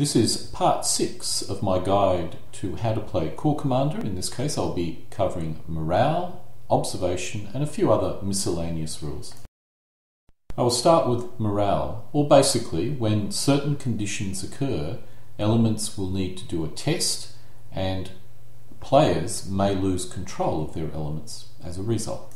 This is part six of my guide to how to play Corps Commander. In this case, I'll be covering morale, observation, and a few other miscellaneous rules. I will start with morale, or basically, when certain conditions occur, elements will need to do a test and players may lose control of their elements as a result.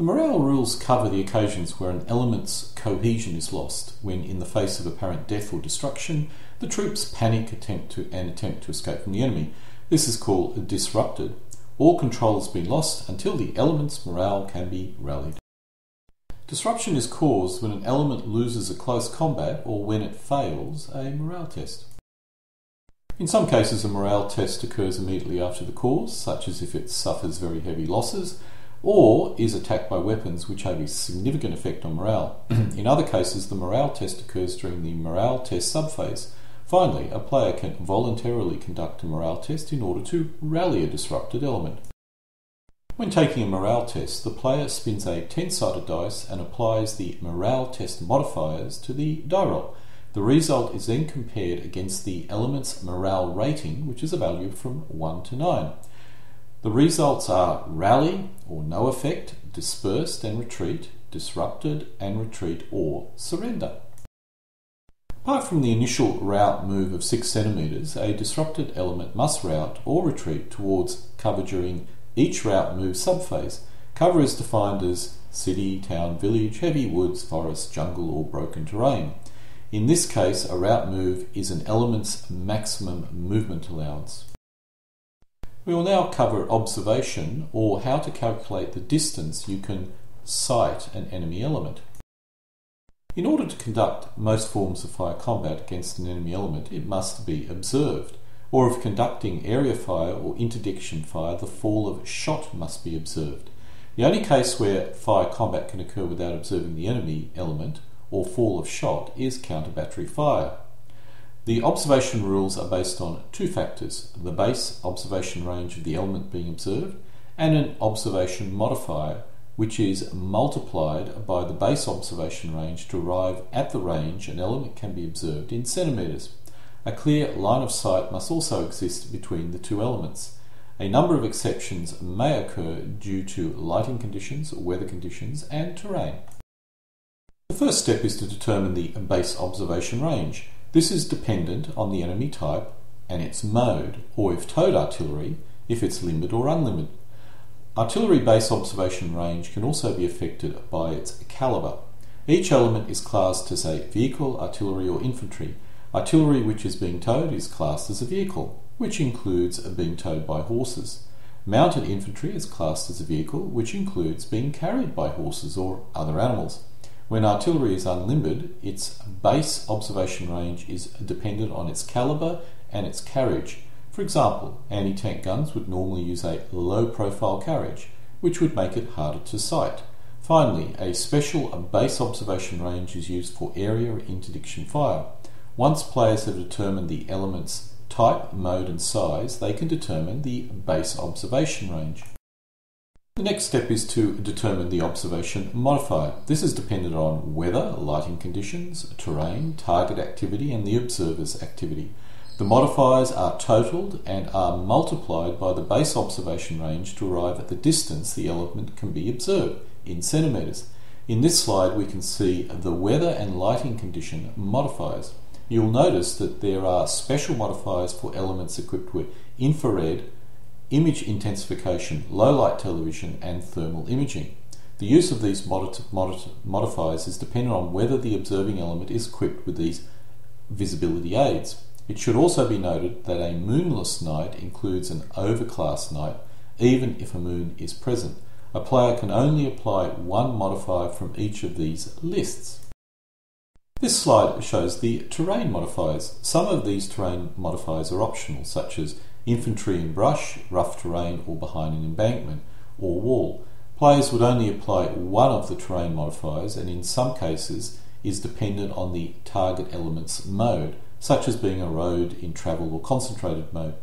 The morale rules cover the occasions where an element's cohesion is lost, when, in the face of apparent death or destruction, the troops panic attempt to, and attempt to escape from the enemy. This is called a disrupted. All control has been lost until the element's morale can be rallied. Disruption is caused when an element loses a close combat or when it fails a morale test. In some cases, a morale test occurs immediately after the cause, such as if it suffers very heavy losses, or is attacked by weapons which have a significant effect on morale. in other cases, the morale test occurs during the morale test subphase. Finally, a player can voluntarily conduct a morale test in order to rally a disrupted element. When taking a morale test, the player spins a 10 sided dice and applies the morale test modifiers to the die roll. The result is then compared against the element's morale rating, which is a value from 1 to 9. The results are rally or no effect, dispersed and retreat, disrupted and retreat, or surrender. Apart from the initial rout move of 6 centimeters, a disrupted element must rout or retreat towards cover during each rout move subphase. Cover is defined as city, town, village, heavy woods, forest, jungle, or broken terrain. In this case, a rout move is an element's maximum movement allowance. We will now cover observation or how to calculate the distance you can sight an enemy element. In order to conduct most forms of fire combat against an enemy element, it must be observed, or if conducting area fire or interdiction fire, the fall of shot must be observed. The only case where fire combat can occur without observing the enemy element or fall of shot is counter battery fire. The observation rules are based on two factors the base observation range of the element being observed and an observation modifier, which is multiplied by the base observation range to arrive at the range an element can be observed in centimetres. A clear line of sight must also exist between the two elements. A number of exceptions may occur due to lighting conditions, weather conditions, and terrain. The first step is to determine the base observation range. This is dependent on the enemy type and its mode, or if towed artillery, if it's limbered or unlimbered. Artillery base observation range can also be affected by its caliber. Each element is classed as a vehicle, artillery, or infantry. Artillery which is being towed is classed as a vehicle, which includes being towed by horses. Mounted infantry is classed as a vehicle, which includes being carried by horses or other animals. When artillery is unlimbered, its base observation range is dependent on its caliber and its carriage. For example, anti tank guns would normally use a low profile carriage, which would make it harder to sight. Finally, a special base observation range is used for area interdiction fire. Once players have determined the element's type, mode, and size, they can determine the base observation range. The next step is to determine the observation modifier. This is dependent on weather, lighting conditions, terrain, target activity, and the observer's activity. The modifiers are totaled and are multiplied by the base observation range to arrive at the distance the element can be observed in centimetres. In this slide, we can see the weather and lighting condition modifiers. You'll notice that there are special modifiers for elements equipped with infrared, image intensification, low light television, and thermal imaging. The use of these modifiers is dependent on whether the observing element is equipped with these visibility aids. It should also be noted that a moonless night includes an overcast night, even if a moon is present. A player can only apply one modifier from each of these lists. This slide shows the terrain modifiers. Some of these terrain modifiers are optional, such as infantry in brush, rough terrain, or behind an embankment or wall. Players would only apply one of the terrain modifiers and in some cases is dependent on the target element's mode, such as being a road in travel or concentrated mode.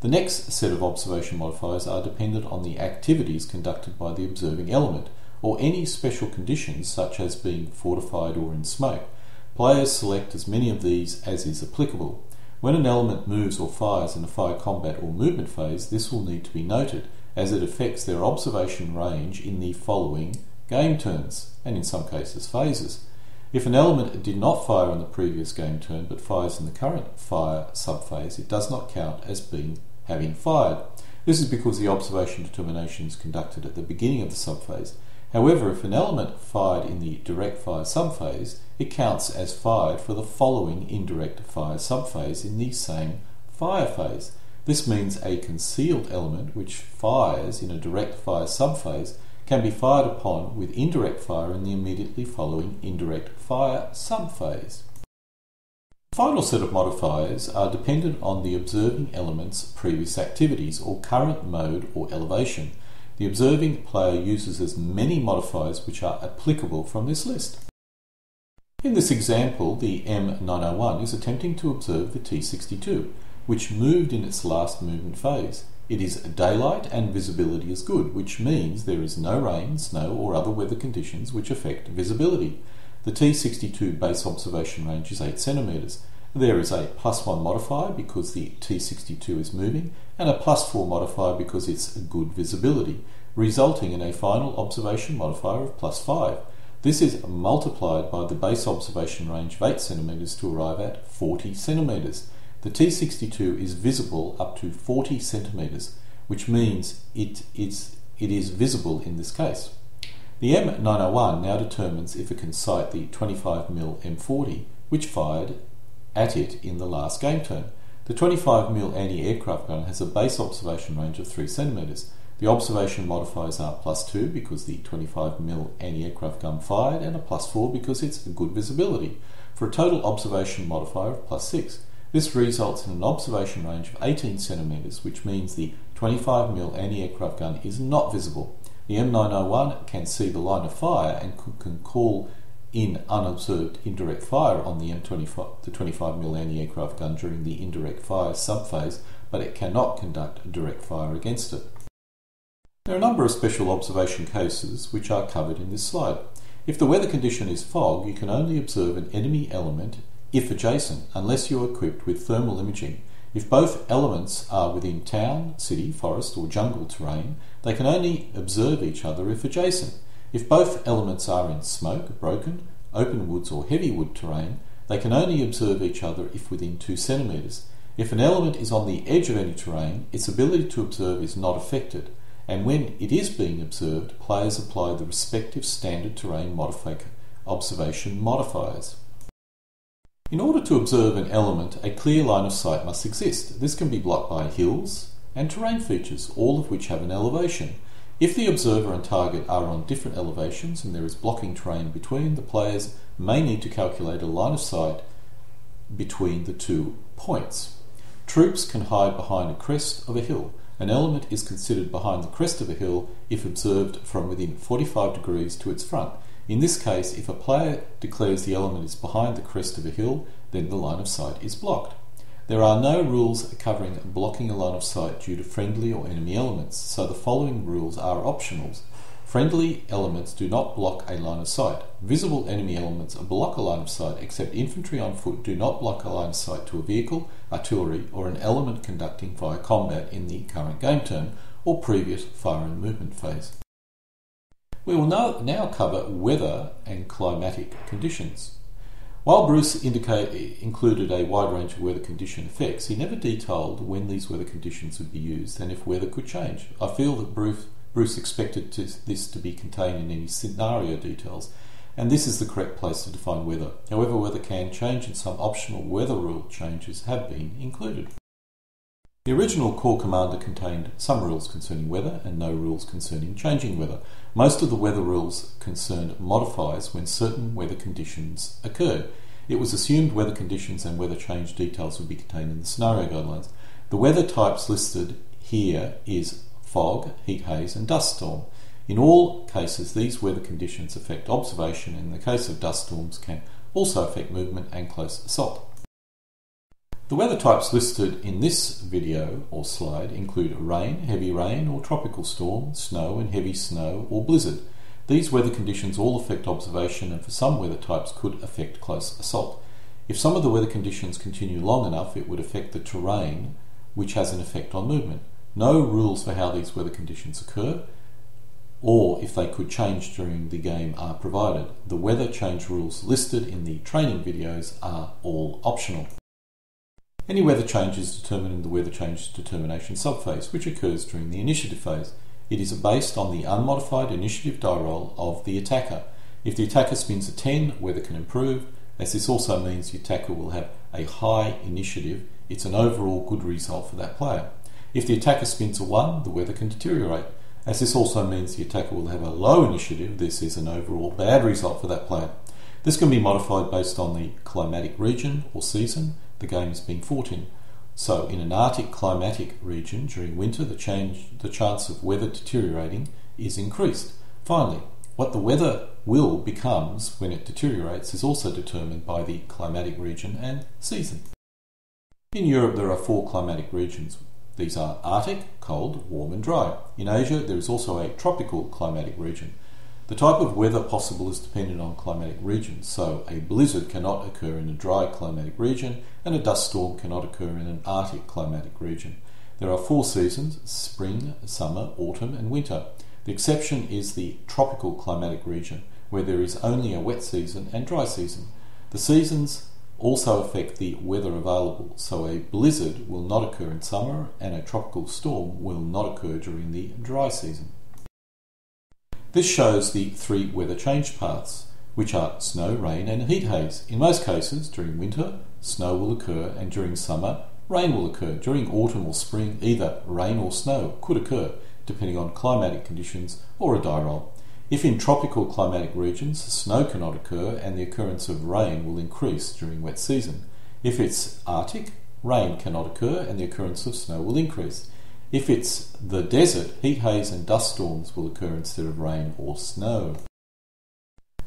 The next set of observation modifiers are dependent on the activities conducted by the observing element or any special conditions such as being fortified or in smoke. Players select as many of these as is applicable. When an element moves or fires in a fire combat or movement phase, this will need to be noted as it affects their observation range in the following game turns, and in some cases phases. If an element did not fire in the previous game turn but fires in the current fire subphase, it does not count as being having fired. This is because the observation determination is conducted at the beginning of the subphase. However, if an element fired in the direct fire subphase, it counts as fired for the following indirect fire subphase in the same fire phase. This means a concealed element which fires in a direct fire subphase can be fired upon with indirect fire in the immediately following indirect fire subphase. The final set of modifiers are dependent on the observing element's previous activities or current mode or elevation. The observing player uses as many modifiers which are applicable from this list. In this example, the M901 is attempting to observe the T62 which moved in its last movement phase. It is daylight and visibility is good, which means there is no rain, snow, or other weather conditions which affect visibility. The T62 base observation range is 8 centimetres. There is a plus 1 modifier because the T62 is moving, and a plus 4 modifier because it's good visibility, resulting in a final observation modifier of plus 5. This is multiplied by the base observation range of 8 centimetres to arrive at 40 centimetres. The T62 is visible up to 40 centimeters, which means it is, it is visible in this case. The M901 now determines if it can sight the 25mm M40, which fired at it in the last game turn. The 25mm anti-aircraft gun has a base observation range of 3 centimeters. The observation modifiers are plus 2 because the 25mm anti-aircraft gun fired and a plus 4 because it's good visibility, for a total observation modifier of plus 6. This results in an observation range of 18 centimetres, which means the 25mm anti-aircraft gun is not visible. The M901 can see the line of fire and can call in unobserved indirect fire on the M25, the 25mm anti-aircraft gun during the indirect fire subphase, but it cannot conduct a direct fire against it. There are a number of special observation cases which are covered in this slide. If the weather condition is fog, you can only observe an enemy element if adjacent, unless you are equipped with thermal imaging. If both elements are within town, city, forest, or jungle terrain, they can only observe each other if adjacent. If both elements are in smoke, broken, open woods, or heavy wood terrain, they can only observe each other if within 2 centimetres. If an element is on the edge of any terrain, its ability to observe is not affected, and when it is being observed, players apply the respective standard terrain observation modifiers. In order to observe an element, a clear line of sight must exist. This can be blocked by hills and terrain features, all of which have an elevation. If the observer and target are on different elevations and there is blocking terrain between, the players may need to calculate a line of sight between the two points. Troops can hide behind a crest of a hill. An element is considered behind the crest of a hill if observed from within 45 degrees to its front. In this case, if a player declares the element is behind the crest of a hill, then the line of sight is blocked. There are no rules covering blocking a line of sight due to friendly or enemy elements, so the following rules are optionals. Friendly elements do not block a line of sight. Visible enemy elements block a line of sight, except infantry on foot do not block a line of sight to a vehicle, artillery, or an element conducting fire combat in the current game turn or previous fire and movement phase. We will now, now cover weather and climatic conditions. While Bruce indicate, included a wide range of weather condition effects, he never detailed when these weather conditions would be used and if weather could change. I feel that Bruce, Bruce expected to, this to be contained in any scenario details, and this is the correct place to define weather. However, weather can change and some optional weather rule changes have been included. The original Corps Commander contained some rules concerning weather and no rules concerning changing weather. Most of the weather rules concerned modifiers when certain weather conditions occurred. It was assumed weather conditions and weather change details would be contained in the scenario guidelines. The weather types listed here is fog, heat haze, and dust storm. In all cases, these weather conditions affect observation, and in the case of dust storms, can also affect movement and close assault. The weather types listed in this video or slide include rain, heavy rain or tropical storm, snow and heavy snow or blizzard. These weather conditions all affect observation and for some weather types could affect close assault. If some of the weather conditions continue long enough, it would affect the terrain, which has an effect on movement. No rules for how these weather conditions occur or if they could change during the game are provided. The weather change rules listed in the training videos are all optional. Any weather change is determined in the weather change determination subphase, which occurs during the initiative phase. It is based on the unmodified initiative die roll of the attacker. If the attacker spins a 10, weather can improve, as this also means the attacker will have a high initiative. It's an overall good result for that player. If the attacker spins a 1, the weather can deteriorate, as this also means the attacker will have a low initiative. This is an overall bad result for that player. This can be modified based on the climatic region or season the game is being fought in. So, in an Arctic climatic region during winter, the, change, the chance of weather deteriorating is increased. Finally, what the weather will becomes when it deteriorates is also determined by the climatic region and season. In Europe, there are four climatic regions. These are Arctic, cold, warm, and dry. In Asia, there is also a tropical climatic region. The type of weather possible is dependent on climatic regions, so a blizzard cannot occur in a dry climatic region and a dust storm cannot occur in an Arctic climatic region. There are four seasons spring, summer, autumn, and winter. The exception is the tropical climatic region, where there is only a wet season and dry season. The seasons also affect the weather available, so a blizzard will not occur in summer and a tropical storm will not occur during the dry season. This shows the three weather change paths, which are snow, rain, and heat haze. In most cases, during winter, snow will occur, and during summer, rain will occur. During autumn or spring, either rain or snow could occur, depending on climatic conditions or a die roll. If in tropical climatic regions, snow cannot occur and the occurrence of rain will increase during wet season. If it's Arctic, rain cannot occur and the occurrence of snow will increase. If it's the desert, heat haze and dust storms will occur instead of rain or snow.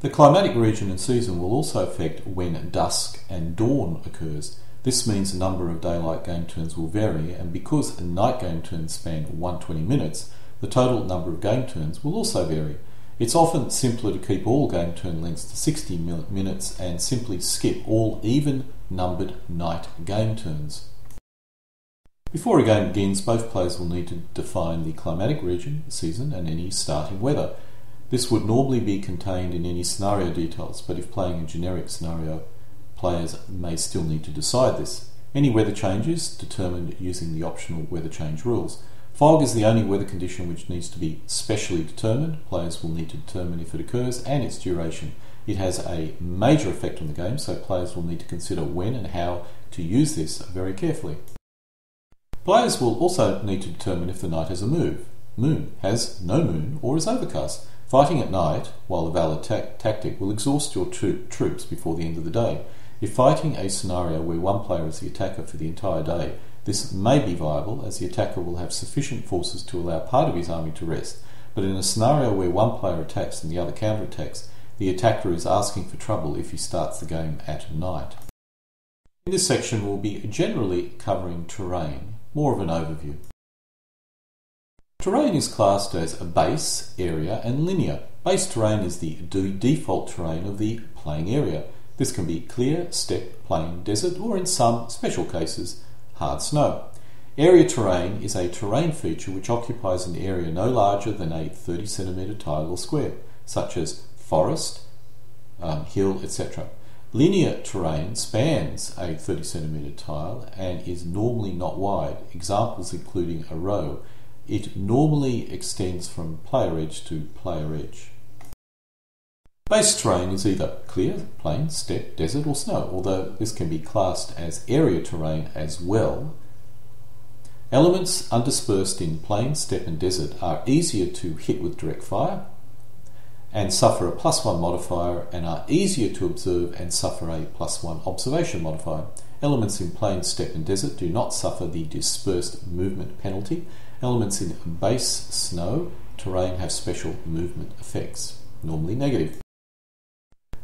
The climatic region and season will also affect when dusk and dawn occurs. This means the number of daylight game turns will vary, and because night game turns span 120 minutes, the total number of game turns will also vary. It's often simpler to keep all game turn lengths to 60 minutes and simply skip all even numbered night game turns. Before a game begins, both players will need to define the climatic region, season, and any starting weather. This would normally be contained in any scenario details, but if playing a generic scenario, players may still need to decide this. Any weather changes determined using the optional weather change rules. Fog is the only weather condition which needs to be specially determined. Players will need to determine if it occurs and its duration. It has a major effect on the game, so players will need to consider when and how to use this very carefully. Players will also need to determine if the night has a move, moon, has no moon, or is overcast. Fighting at night, while a valid ta- tactic, will exhaust your tro- troops before the end of the day. If fighting a scenario where one player is the attacker for the entire day, this may be viable as the attacker will have sufficient forces to allow part of his army to rest. But in a scenario where one player attacks and the other counterattacks, the attacker is asking for trouble if he starts the game at night. In this section, we'll be generally covering terrain, more of an overview. Terrain is classed as a base, area, and linear. Base terrain is the default terrain of the playing area. This can be clear, steppe, plain, desert, or in some special cases, hard snow. Area terrain is a terrain feature which occupies an area no larger than a 30 centimetre tile or square, such as forest, um, hill, etc. Linear terrain spans a 30 centimetre tile and is normally not wide, examples including a row. It normally extends from player edge to player edge. Base terrain is either clear, plain, steppe, desert, or snow, although this can be classed as area terrain as well. Elements undispersed in plain, steppe, and desert are easier to hit with direct fire, and suffer a plus one modifier and are easier to observe and suffer a plus one observation modifier. Elements in plain, steppe, and desert do not suffer the dispersed movement penalty. Elements in base snow terrain have special movement effects, normally negative.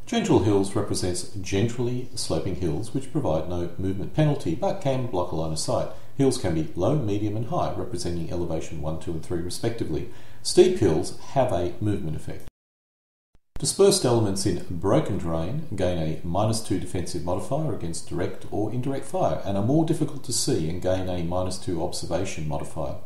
Gentle hills represents gently sloping hills which provide no movement penalty but can block a line of sight. Hills can be low, medium, and high, representing elevation 1, 2, and 3 respectively. Steep hills have a movement effect. Dispersed elements in broken terrain gain a minus 2 defensive modifier against direct or indirect fire and are more difficult to see and gain a minus 2 observation modifier.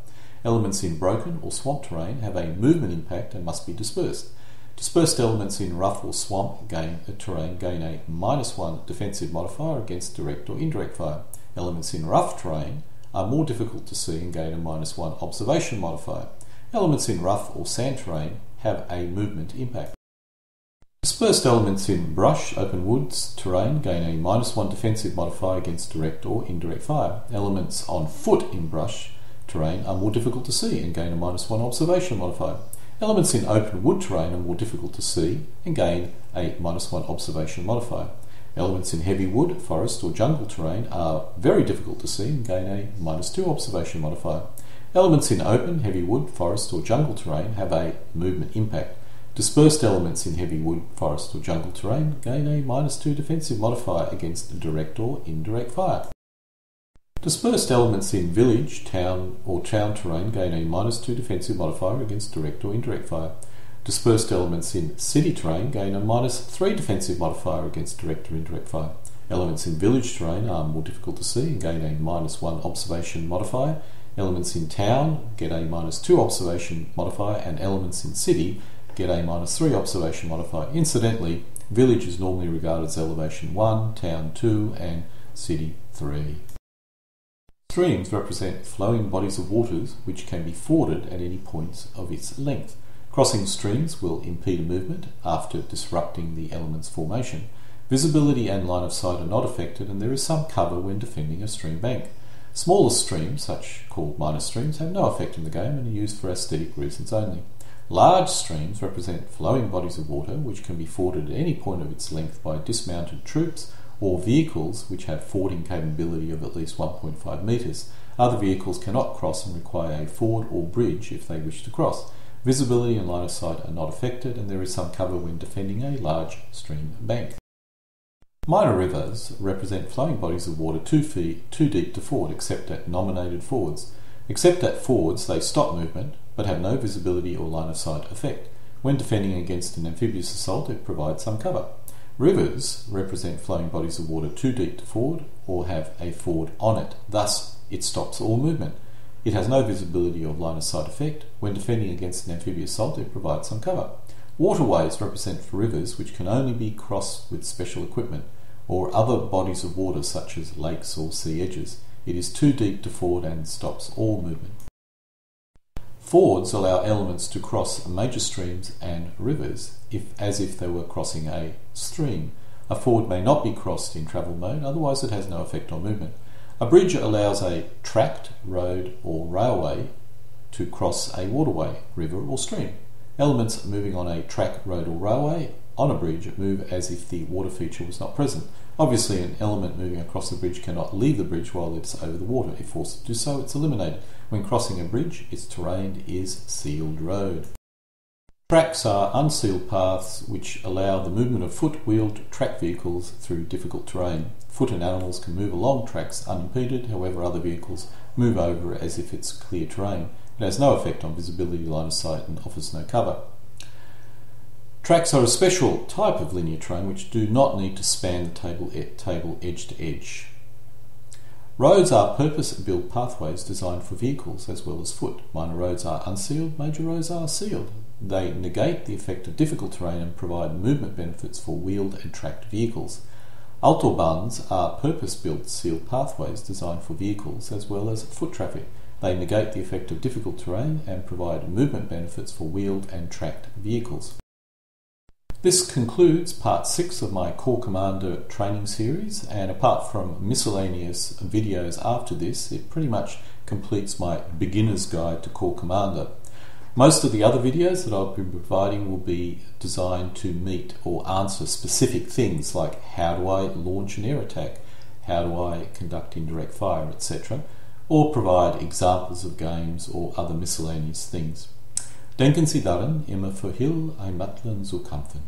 Elements in broken or swamp terrain have a movement impact and must be dispersed. Dispersed elements in rough or swamp gain a terrain gain a minus 1 defensive modifier against direct or indirect fire. Elements in rough terrain are more difficult to see and gain a minus 1 observation modifier. Elements in rough or sand terrain have a movement impact. Dispersed elements in brush, open woods, terrain gain a minus one defensive modifier against direct or indirect fire. Elements on foot in brush terrain are more difficult to see and gain a minus one observation modifier. Elements in open wood terrain are more difficult to see and gain a minus one observation modifier. Elements in heavy wood, forest, or jungle terrain are very difficult to see and gain a minus two observation modifier. Elements in open, heavy wood, forest, or jungle terrain have a movement impact. Dispersed elements in heavy wood, forest, or jungle terrain gain a minus 2 defensive modifier against direct or indirect fire. Dispersed elements in village, town, or town terrain gain a minus 2 defensive modifier against direct or indirect fire. Dispersed elements in city terrain gain a minus 3 defensive modifier against direct or indirect fire. Elements in village terrain are more difficult to see and gain a minus 1 observation modifier. Elements in town get a minus 2 observation modifier, and elements in city get a minus 3 observation modifier. Incidentally, village is normally regarded as elevation 1, town 2, and city 3. Streams represent flowing bodies of waters which can be forded at any points of its length. Crossing streams will impede movement after disrupting the element's formation. Visibility and line of sight are not affected, and there is some cover when defending a stream bank. Smaller streams, such called minor streams, have no effect in the game and are used for aesthetic reasons only. Large streams represent flowing bodies of water which can be forded at any point of its length by dismounted troops or vehicles which have fording capability of at least 1.5 metres. Other vehicles cannot cross and require a ford or bridge if they wish to cross. Visibility and line of sight are not affected, and there is some cover when defending a large stream bank. Minor rivers represent flowing bodies of water two feet too deep to ford, except at nominated fords. Except at fords, they stop movement, but have no visibility or line of sight effect. When defending against an amphibious assault, it provides some cover. Rivers represent flowing bodies of water too deep to ford or have a ford on it, thus, it stops all movement. It has no visibility or line of sight effect. When defending against an amphibious assault, it provides some cover. Waterways represent rivers which can only be crossed with special equipment or other bodies of water such as lakes or sea edges. It is too deep to ford and stops all movement. Fords allow elements to cross major streams and rivers if, as if they were crossing a stream. A ford may not be crossed in travel mode, otherwise, it has no effect on movement. A bridge allows a tracked road or railway to cross a waterway, river, or stream. Elements moving on a track, road, or railway on a bridge move as if the water feature was not present. Obviously, an element moving across the bridge cannot leave the bridge while it's over the water. If forced to do so, it's eliminated. When crossing a bridge, its terrain is sealed road. Tracks are unsealed paths which allow the movement of foot wheeled track vehicles through difficult terrain. Foot and animals can move along tracks unimpeded, however, other vehicles move over as if it's clear terrain. It has no effect on visibility, line of sight, and offers no cover. Tracks are a special type of linear train which do not need to span the table, table edge to edge. Roads are purpose built pathways designed for vehicles as well as foot. Minor roads are unsealed, major roads are sealed. They negate the effect of difficult terrain and provide movement benefits for wheeled and tracked vehicles. Autobahns are purpose built sealed pathways designed for vehicles as well as foot traffic. They negate the effect of difficult terrain and provide movement benefits for wheeled and tracked vehicles. This concludes part 6 of my Corps Commander training series, and apart from miscellaneous videos after this, it pretty much completes my beginner's guide to Corps Commander. Most of the other videos that I'll be providing will be designed to meet or answer specific things like how do I launch an air attack, how do I conduct indirect fire, etc or provide examples of games or other miscellaneous things. Denken Sie daran, immer für Hill ein Matlen zu kämpfen.